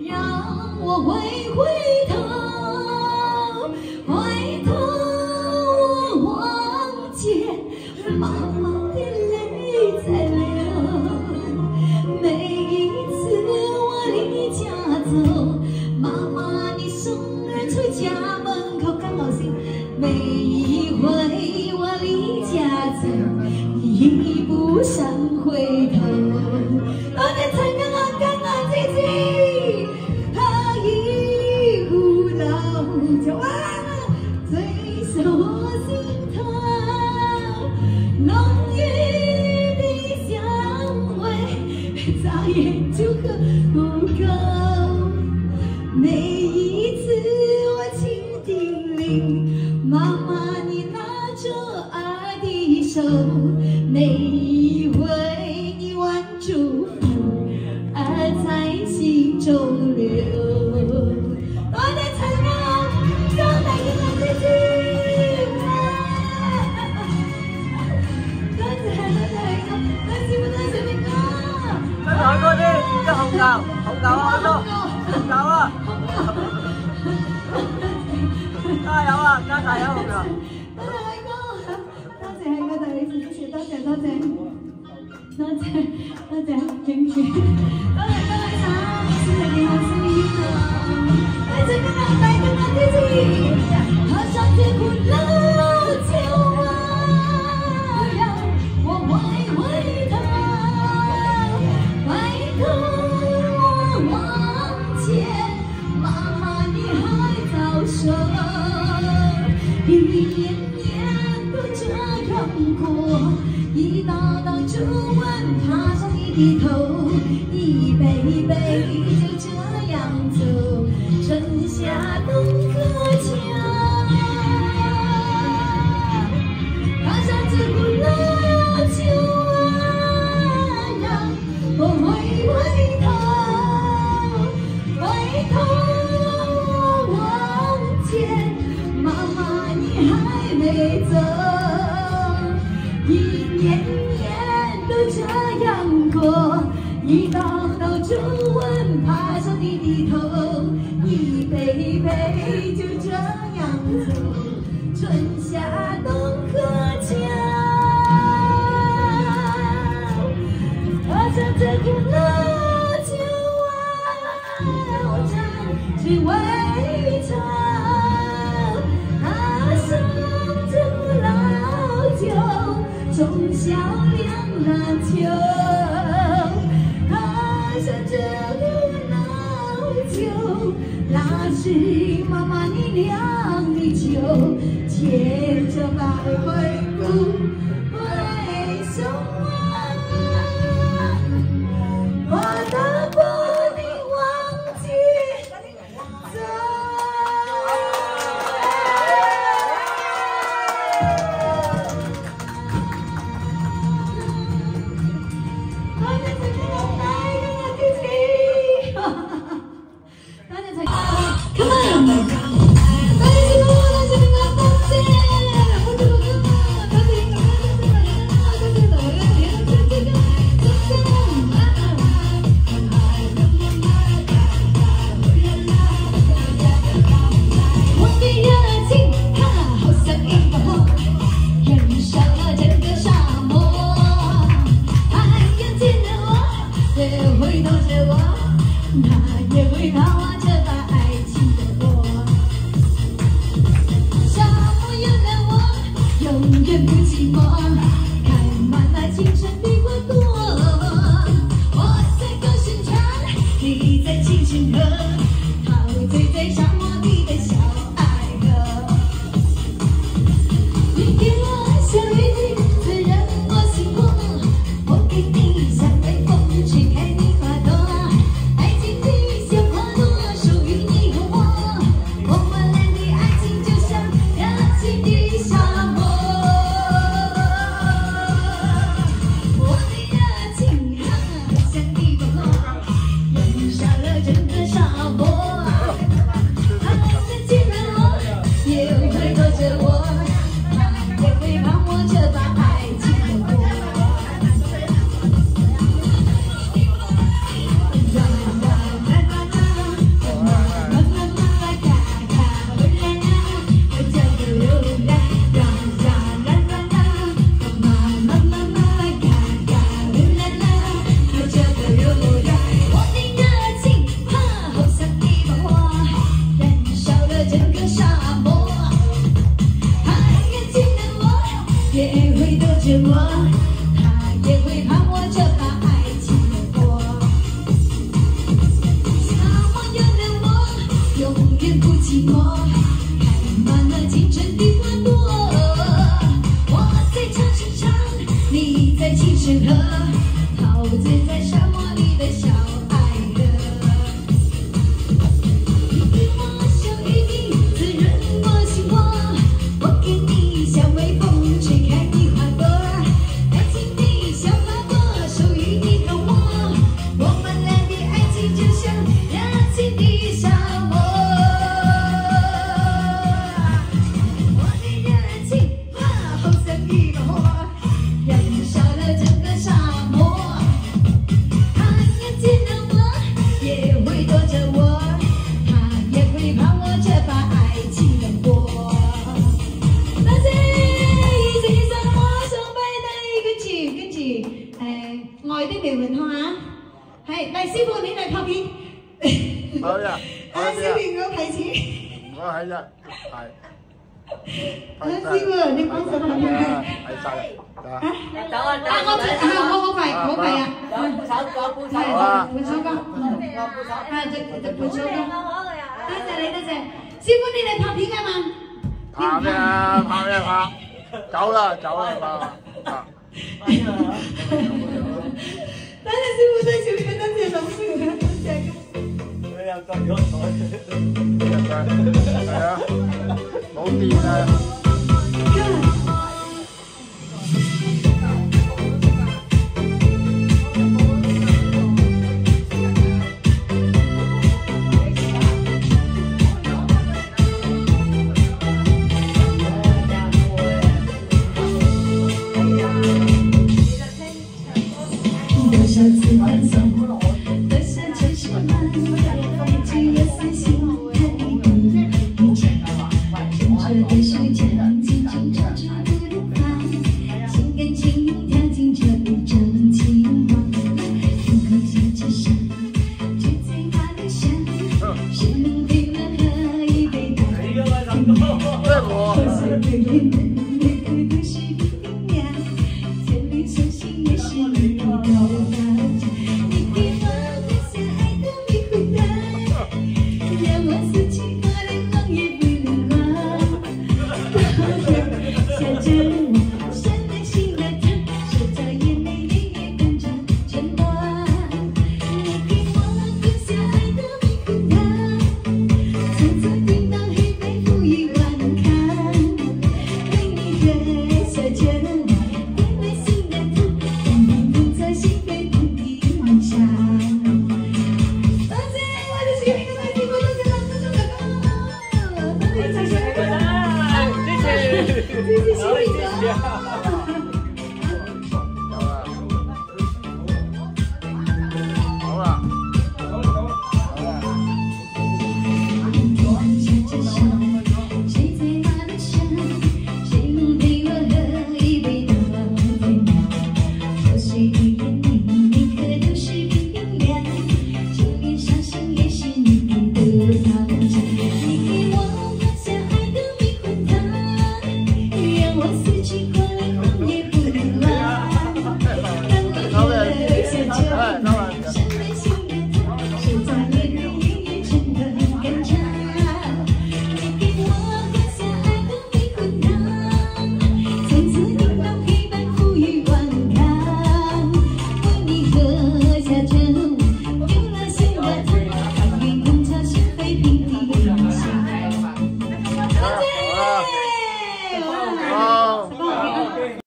让我回回头也就可。好狗，啊，好，红狗啊，加油啊，加大油啊！多谢多谢多谢多谢多谢多谢多谢，多谢多谢。皱纹爬上你的头，一杯一杯就这样走，春夏冬和秋。从小酿的酒，爱上这壶老酒，那是妈妈酿的酒，牵着爸爸回头。陶醉在沙漠 ngồi tới biểu lĩnh hoa, hay đại sư phụ đến lại thao đi thôi à? À sư phụ có thấy chứ có thấy à ờ, phải. À sư phụ đi con sợ thằng này. sao à à không phải không không phải không phải à vâng. cuốn sáu con cuốn sáu à, dạ, dạ, dạ, con. Cuốn sáu con à chụp chụp cuốn sáu con. Tới giờ đấy tới giờ sư phụ đi lại thao đi cái mà thao nha thao nha thao cháu là cháu là 哎呀等你师傅在前面等你老师你们先给我们这两个给我们这两个来没电了